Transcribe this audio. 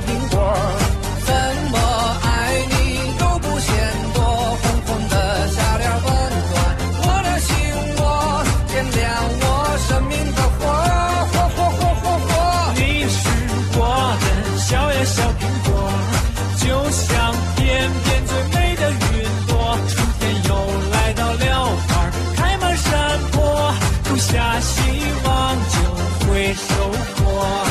苹果，怎么爱你都不嫌多，红红的笑脸温暖我的心窝，点亮我生命的火。火火火火火，你是我的小呀小苹果，就像天边最美的云朵。春天又来到了，花开满山坡，种下希望就会收获。